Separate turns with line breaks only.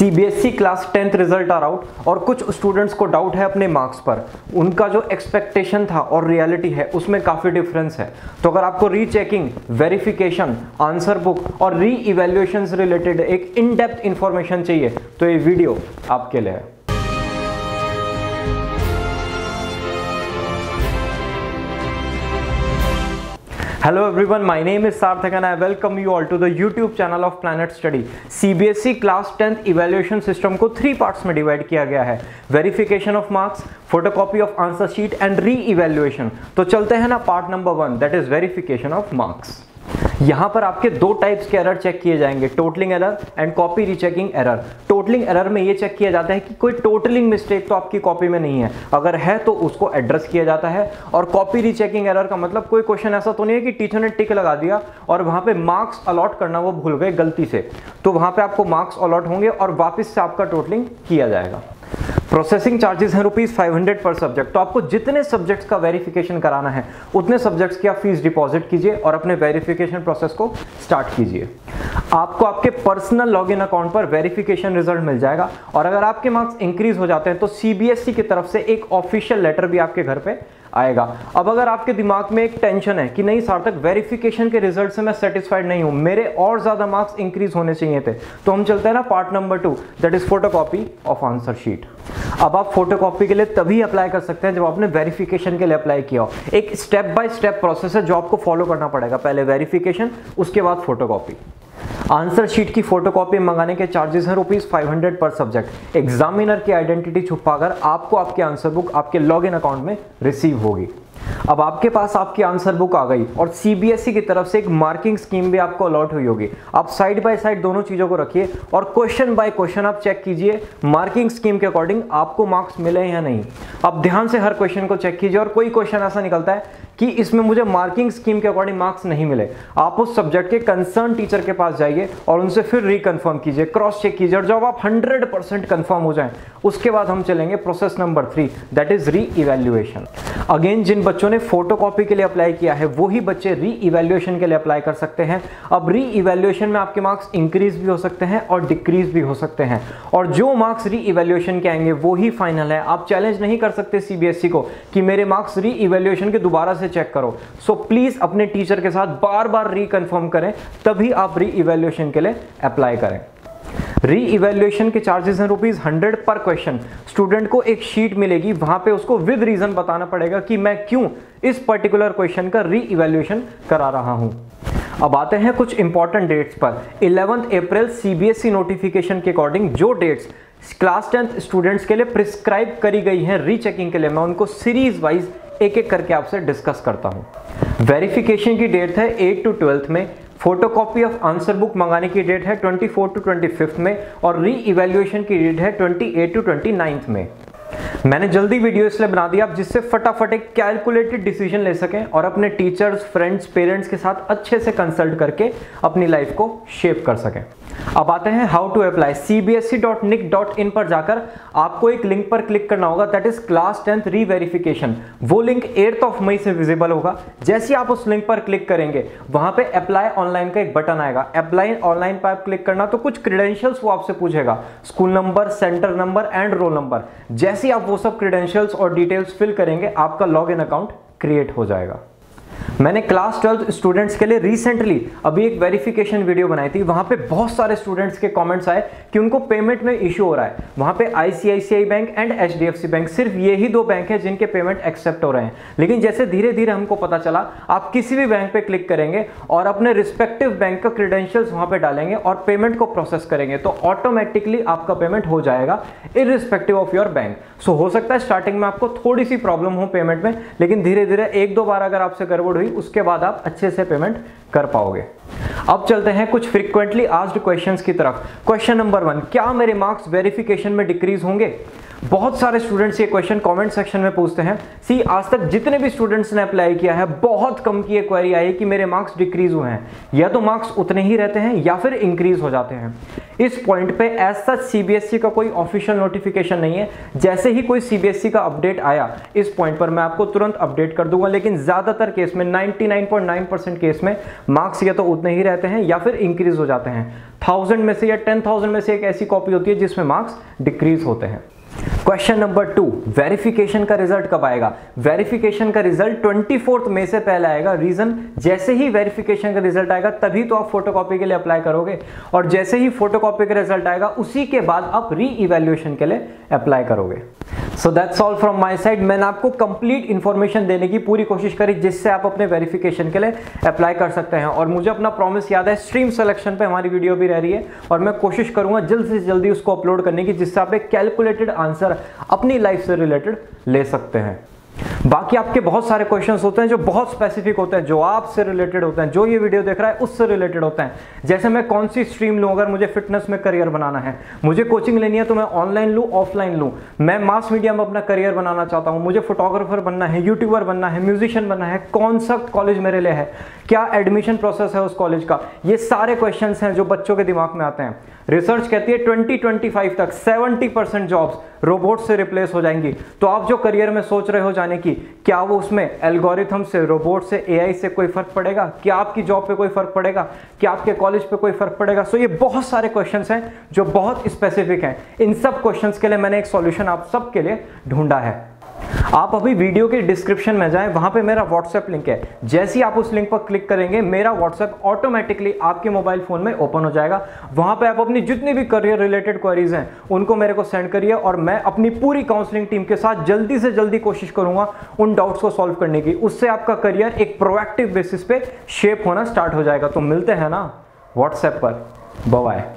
CBSE class tenth result are out और कुछ students को डाउट है अपने मार्क्स पर। उनका जो एक्सपेक्टेशन था और रियलिटी है, उसमें काफ़ी डिफरेंस है। तो अगर आपको रीचेकिंग वेरिफिकेशन आंसर बुक और री इवेल्युएशन रिलेटेड एक इन डेप्थ इंफॉर्मेशन चाहिए तो ये वीडियो आपके लिए है। Hello everyone, my name is Sarthak and I welcome you all to the YouTube channel of Planet Study. CBSE class 10th evaluation system को three parts में divide किया गया है. Verification of marks photocopy of answer sheet and re evaluation तो चलते हैं ना part number one that is verification of marks यहाँ पर आपके दो टाइप्स के एरर चेक किए जाएँगे totalling error and copy rechecking error totalling error में ये चेक किया जाता है कि कोई टोटलिंग मिस्टेक तो आपकी कॉपी में नहीं है। अगर है तो उसको एड्रेस किया जाता है और कॉपी रीचेकिंग एरर का मतलब कोई क्वेश्चन ऐसा तो नहीं है कि टीचर ने टिक लगा दिया और वहाँ पर मार्क्स अलॉट करना वो भूल गए गलती से। तो वहाँ पर आपको मार्क्स अलॉट होंगे और वापस से आपका टोटलिंग किया जाएगा। प्रोसेसिंग चार्जेस हैं रुपीज़ 500 पर सब्जेक्ट तो आपको जितने सब्जेक्ट्स का वेरिफिकेशन कराना है, उतने सब्जेक्ट्स की आप फ़ीस डिपॉजिट कीजिए और अपने वेरिफिकेशन प्रोसेस को स्टार्ट कीजिए। आपको आपके पर्सनल लॉग इन अकाउंट पर वेरिफिकेशन रिज़ल्ट मिल जाएगा और अगर आपके मार्क्स इंक्रीज हो जाते हैं तो सीबीएसई e की तरफ़ से एक ऑफिशियल लेटर भी आपके घर पे आएगा। अब अगर आपके दिमाग में एक टेंशन है कि नहीं सार्थक वेरिफिकेशन के रिज़ल्ट से मैं सेटिस्फाइड नहीं हूँ, मेरे और ज़्यादा मार्क्स इंक्रीज होने चाहिए थे तो हम चलते हैं ना part number two that is photocopy of answer sheet अब आप फोटोकॉपी के लिए तभी अप्लाई कर सकते हैं जब आपने वेरिफिकेशन के लिए अप्लाई किया हो। एक स्टेप बाय स्टेप प्रोसेस है जो आपको फॉलो करना पड़ेगा। पहले वेरिफिकेशन उसके बाद फोटोकॉपी आंसर शीट की फोटोकॉपी मंगाने के चार्जेस हैं रुपीज़ 500 पर सब्जेक्ट एग्जामिनर की आइडेंटिटी छुपाकर आपको आपके आंसर बुक आपके लॉगिन अकाउंट में रिसीव होगी। अब आपके पास आपकी आंसर बुक आ गई और सीबीएसई e की तरफ़ से एक मार्किंग स्कीम भी आपको अलॉट हुई होगी। आप साइड बाय साइड दोनों चीज़ों को रखिए और क्वेश्चन बाय क्वेश्चन आप चेक कीजिए मार्किंग स्कीम के अकॉर्डिंग आपको मार्क्स मिले या नहीं। आप ध्यान से हर क्वेश्चन को चेक कीजिए और कोई क्वेश्चन ऐसा निकलता है कि इसमें मुझे मार्किंग स्कीम के अकॉर्डिंग मार्क्स नहीं मिले। आप उस सब्जेक्ट के कंसर्न टीचर के पास जाइए और उनसे फिर रिकन्फर्म कीजिए। क्रॉस चेक कीजिए और जब आप 100 परसेंट कंफर्म हो जाएँ, उसके बाद हम चलेंगे process number three that is re evaluation again जिन बच्चों ने फोटोकॉपी के लिए अप्लाई किया है वही बच्चे री इवेल्युएशन के लिए अप्लाई कर सकते हैं। अब री इवेल्युएशन में आपके मार्क्स इंक्रीज भी हो सकते हैं और डिक्रीज भी हो सकते हैं। और जो मार्क्स री इवेल्युएशन के आएँगे वो ही फाइनल है। आप चैलेंज नहीं कर सकते सीबीएसई e को कि मेरे मार्क्स री इवेल्युएशन के दोबारा से चेक करो। सो so, प्लीज़ अपने टीचर के साथ बार बार रिकन्फर्म करें तभी आप री इवेल्युएशन के लिए अप्लाई करें। री इवेल्युएशन के चार्जेस हैं rupees hundred per question student को एक शीट मिलेगी, वहाँ पे उसको विद रीजन बताना पड़ेगा कि मैं क्यों इस पर्टिकुलर क्वेश्चन का री इवेल्युएशन करा रहा हूँ। अब आते हैं कुछ इंपॉर्टेंट डेट्स पर। 11 अप्रैल सीबीएसई नोटिफिकेशन के अकॉर्डिंग जो डेट्स क्लास टेंथ स्टूडेंट्स के लिए प्रिस्क्राइब करी गई है रीचेकिंग के लिए, मैं उनको सीरीज़ वाइज एक एक करके आपसे डिस्कस करता हूँ। वेरिफिकेशन की डेट है एट टू ट्वेल्थ में। फोटोकॉपी ऑफ़ आंसर बुक मंगाने की डेट है 24 टू ट्वेंटी में और री इवेल्युएशन की डेट है 28 टू ट्वेंटी में। मैंने जल्दी वीडियो इसलिए बना दिया आप जिससे फटाफट एक कैलकुलेटेड डिसीज़न ले सकें और अपने टीचर्स फ्रेंड्स पेरेंट्स के साथ अच्छे से कंसल्ट करके अपनी लाइफ को शेप कर सकें। अब आते हैं how to apply C B S E dot nic dot in पर जाकर आपको एक लिंक पर क्लिक करना होगा that is class tenth re verification वो लिंक एट्थ ऑफ़ मई से विजिबल होगा। जैसे आप उस लिंक पर क्लिक करेंगे, वहाँ पे अप्लाई ऑनलाइन का एक बटन आएगा। अप्लाई ऑनलाइन पर आप क्लिक करना तो कुछ क्रीडेंशियल्स वो आपसे पूछेगा। School number centre number and roll number जैसे आप वो सब क्रीडेंशियल्स और डिटेल्स फिल करेंगे आपका लॉग इन अकाउंट क्रिएट हो जाएगा। मैंने क्लास ट्वेल्थ स्टूडेंट्स के लिए रिसेंटली अभी एक वेरिफिकेशन वीडियो बनाई थी, वहाँ पे बहुत सारे स्टूडेंट्स के कमेंट्स आए कि उनको पेमेंट में इशू हो रहा है। वहाँ पे ICICI bank and HDFC bank सिर्फ़ ये ही दो बैंक है जिनके पेमेंट एक्सेप्ट हो रहे हैं। लेकिन जैसे धीरे धीरे हमको पता चला, आप किसी भी बैंक पे क्लिक करेंगे और अपने रिस्पेक्टिव बैंक का क्रीडेंशियल्स वहाँ पर डालेंगे और पेमेंट को प्रोसेस करेंगे तो ऑटोमेटिकली आपका पेमेंट हो जाएगा irrespective of your bank so हो सकता है स्टार्टिंग में आपको थोड़ी सी प्रॉब्लम हो पेमेंट में, लेकिन धीरे धीरे एक दो बार अगर आपसे गड़बड़ हुई उसके बाद आप अच्छे से पेमेंट कर पाओगे। अब चलते हैं कुछ फ्रीक्वेंटली आस्ड क्वेश्चंस की तरफ़। क्वेश्चन नंबर वन क्या मेरे मार्क्स वेरिफिकेशन में डिक्रीज होंगे? बहुत सारे स्टूडेंट्स ये क्वेश्चन कमेंट सेक्शन में पूछते हैं। सी आज तक जितने भी स्टूडेंट्स ने अप्लाई किया है, बहुत कम की क्वेरी आई कि मेरे मार्क्स डिक्रीज हुए हैं। या तो मार्क्स उतने ही रहते हैं या फिर इंक्रीज हो जाते हैं। इस पॉइंट पे एज सच सीबीएसई का कोई ऑफिशियल नोटिफिकेशन नहीं है। जैसे ही कोई सीबीएसई e का अपडेट आया, इस पॉइंट पर मैं आपको तुरंत अपडेट कर दूँगा। लेकिन ज़्यादातर केस में 99.9 परसेंट केस में मार्क्स या तो उतने ही रहते हैं या फिर इंक्रीज हो जाते हैं। थाउज़ेंड में से या टेन थाउज़ेंड में से एक ऐसी कॉपी होती है जिसमें मार्क्स डिक्रीज होते हैं। क्वेश्चन नंबर टू वेरिफिकेशन का रिज़ल्ट कब आएगा? वेरिफिकेशन का रिज़ल्ट ट्वेंटी फोर्थ में से पहले आएगा। रीजन जैसे ही वेरिफिकेशन का रिज़ल्ट आएगा, तभी तो आप फोटोकॉपी के लिए अप्लाई करोगे। और जैसे ही फोटोकॉपी का रिज़ल्ट आएगा, उसी के बाद आप री इवेल्युएशन के लिए अप्लाई करोगे। So that's all from my side मैंने आपको कंप्लीट इन्फॉर्मेशन देने की पूरी कोशिश करी जिससे आप अपने वेरिफिकेशन के लिए अप्लाई कर सकते हैं। और मुझे अपना प्रॉमिस याद है स्ट्रीम सिलेक्शन पे हमारी वीडियो भी रह रही है और मैं कोशिश करूँगा जल्द से जल्दी उसको अपलोड करने की, जिससे आप एक कैलकुलेटेड आंसर अपनी लाइफ से रिलेटेड ले सकते हैं। बाकी आपके बहुत सारे क्वेश्चन होते हैं जो बहुत स्पेसिफिक होते हैं, जो आपसे रिलेटेड होते हैं, जो ये वीडियो देख रहा है, उससे रिलेटेड होते हैं। जैसे मैं कौन सी स्ट्रीम लूँ, अगर मुझे फिटनेस में करियर बनाना है? मुझे कोचिंग लेनी है तो मैं ऑनलाइन लूँ ऑफलाइन लूँ? मैं मास मीडिया में अपना करियर बनाना चाहता हूँ, मुझे फोटोग्राफर बनना है यूट्यूबर बनना है म्यूजिशियन बनना है, कौन सा कॉलेज मेरे लिए है? क्या एडमिशन प्रोसेस है उस कॉलेज का? ये सारे क्वेश्चन हैं जो बच्चों के दिमाग में आते हैं। रिसर्च कहती है 2025 तक 70 परसेंट जॉब्स रोबोट से रिप्लेस हो जाएँगी। तो आप जो करियर में सोच रहे हो जाने की क्या वो उसमें एल्गोरिथम से रोबोट से एआई से कोई फ़र्क पड़ेगा? क्या आपकी जॉब पे कोई फ़र्क पड़ेगा? क्या आपके कॉलेज पे कोई फ़र्क पड़ेगा? सो so ये बहुत सारे क्वेश्चंस हैं जो बहुत स्पेसिफिक हैं। इन सब क्वेश्चंस के लिए मैंने एक सॉल्यूशन आप सबके लिए ढूंढा है। आप अभी वीडियो के डिस्क्रिप्शन में जाएँ, वहाँ पे मेरा व्हाट्सएप लिंक है। जैसे ही आप उस लिंक पर क्लिक करेंगे, मेरा व्हाट्सएप ऑटोमेटिकली आपके मोबाइल फ़ोन में ओपन हो जाएगा। वहाँ पे आप अपनी जितनी भी करियर रिलेटेड क्वेरीज हैं, उनको मेरे को सेंड करिए और मैं अपनी पूरी काउंसलिंग टीम के साथ जल्दी से जल्दी कोशिश करूँगा उन डाउट्स को सॉल्व करने की। उससे आपका करियर एक प्रोएक्टिव बेसिस पे शेप होना स्टार्ट हो जाएगा। तो मिलते हैं ना व्हाट्सएप पर। बाय